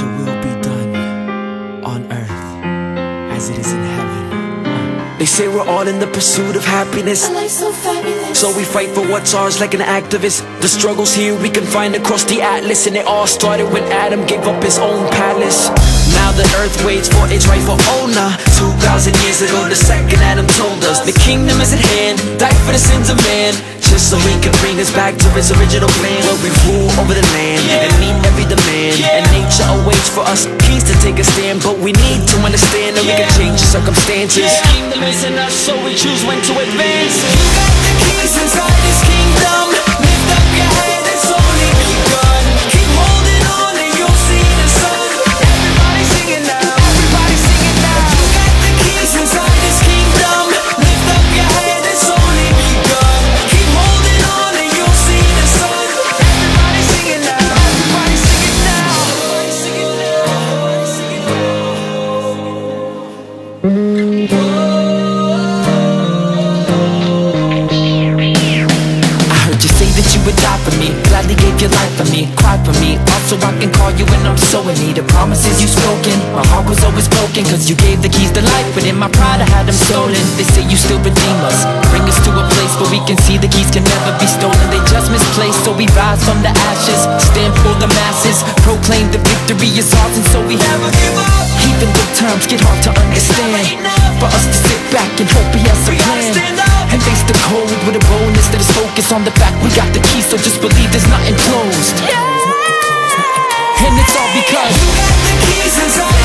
Your will be done on earth as it is in heaven. They say we're all in the pursuit of happiness. So fabulous. So we fight for what's ours like an activist. The struggles here we can find across the atlas. And it all started when Adam gave up his own palace. Now the earth waits for its rightful owner. 2,000 years ago, the second Adam told us the kingdom is at hand, Die for the sins of man. Just so he can bring us back to his original plan. Where we rule over the land and meet every demand. And nature awaits for us kings to take a stand But we need to understand that we can change the circumstances. Is in us so we choose when to advance would die for me. Gladly gave your life for me, cry for me. Also I can call you when I'm so in need. The promises you spoken, my heart was always broken. Cause you gave the keys to life But in my pride I had them stolen. They say you still redeem us. Bring us to a place where we can see the keys can never be stolen. They just misplaced so we rise from the ashes. Stand for the masses the with a boldness that is focused on the fact we got the key, so just believe there's nothing closed. And it's all because you got the keys inside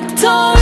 victorious.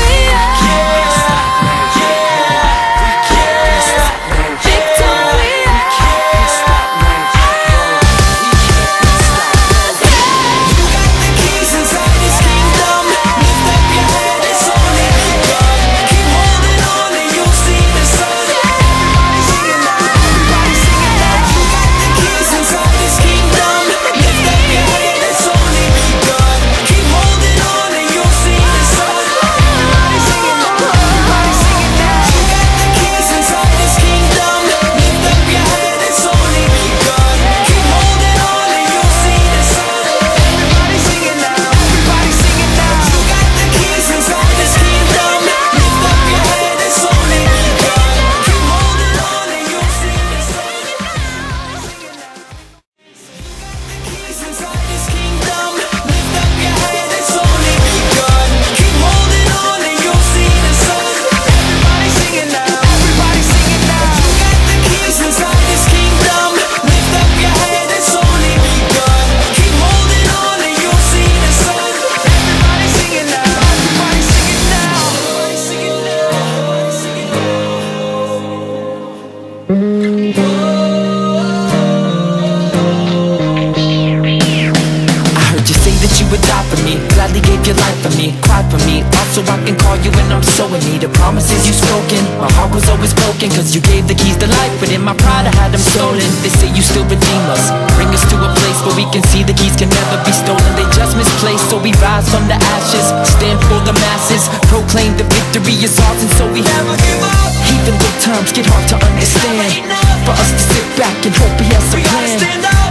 You when I'm so in need The promises you spoken, my heart was always broken Cause you gave the keys to life But in my pride I had them stolen. They say you still redeem us. Bring us to a place where we can see the keys can never be stolen. They just misplaced so we rise from the ashes. Stand for the masses Proclaim the victory is ours and so we never give up Even though times get hard to understand For us to sit back and hope he has a plan.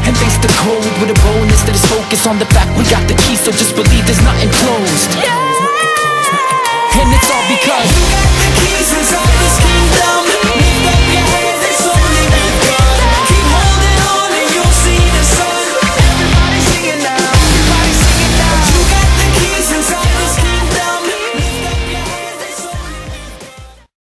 And face the cold with a boldness that is focused on the fact we got the key So just believe there's nothing closed